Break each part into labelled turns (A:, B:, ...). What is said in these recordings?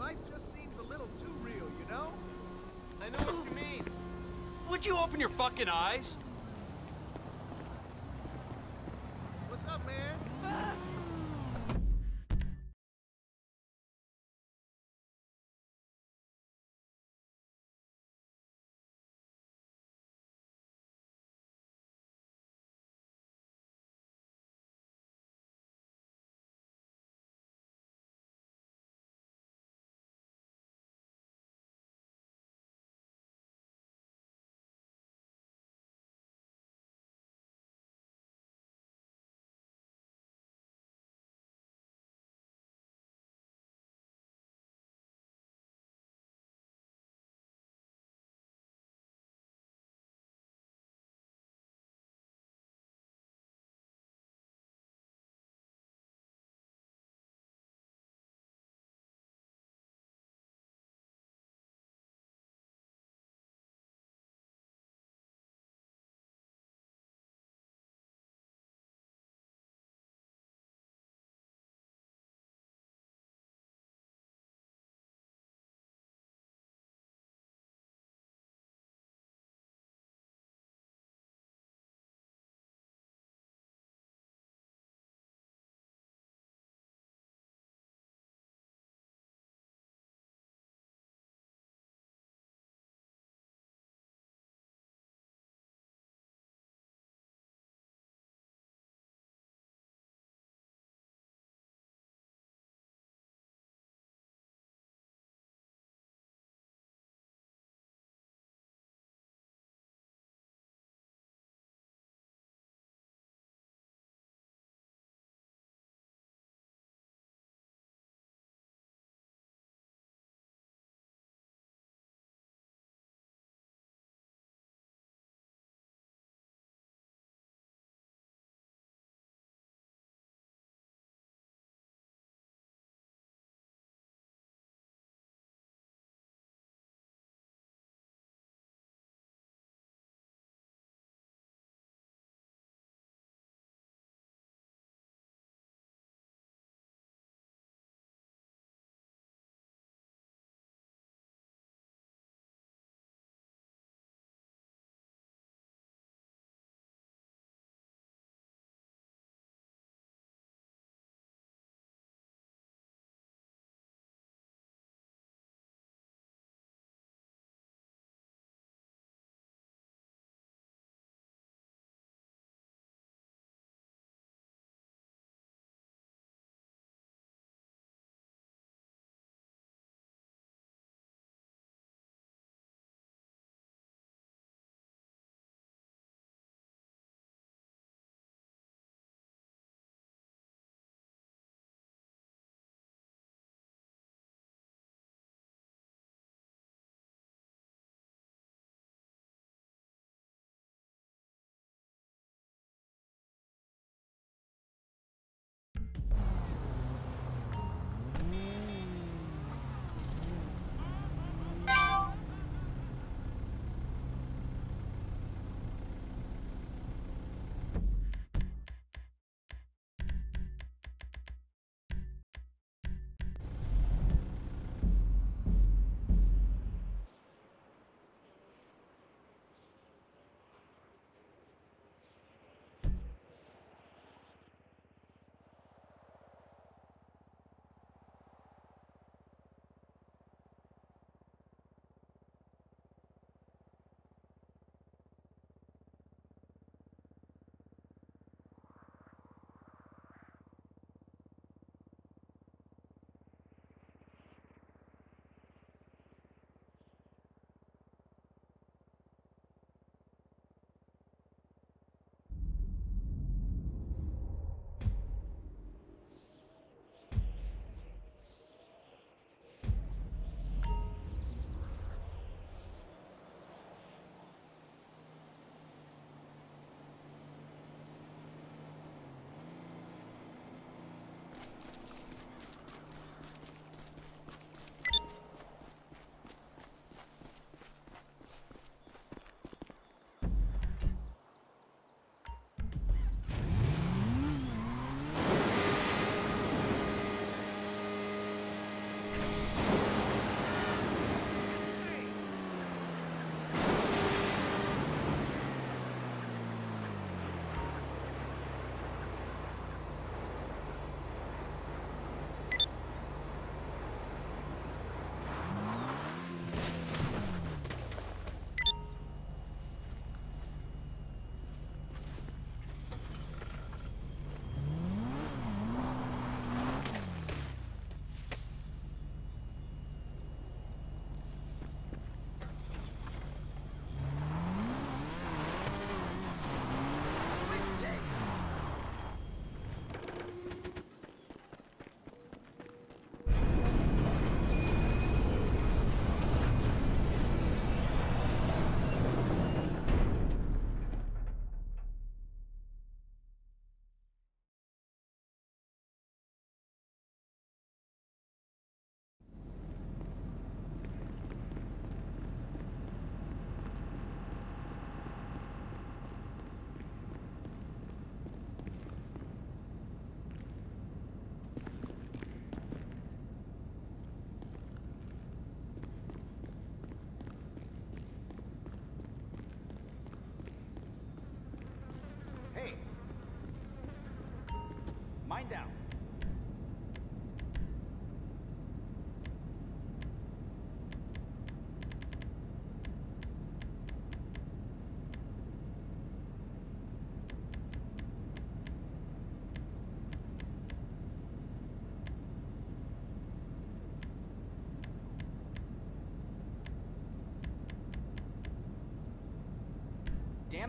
A: Life just seems a little too real, you know?
B: I know what you mean. Would you open your fucking eyes?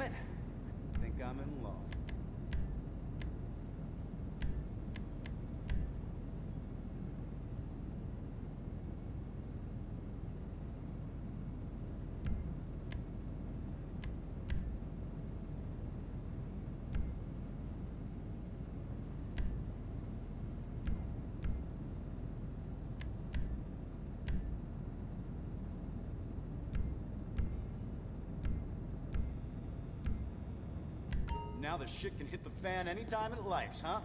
A: Damn it. Think I'm in love. Now the shit can hit the fan anytime it likes, huh?